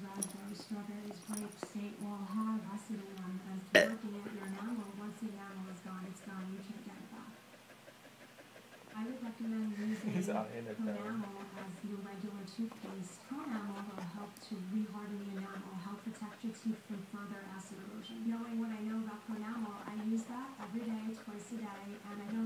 Raspberries, strawberries, grapes, they all have acid in them. And if you're looking at your enamel, once the enamel is gone, it's gone. You can't get it back. I would recommend using He's on in it, though. Pronamel as your regular toothpaste. Pronamel will help to reharden the enamel, help protect your teeth from further acid erosion. Knowing what I know about Pronamel, I use that every day, twice a day, and I that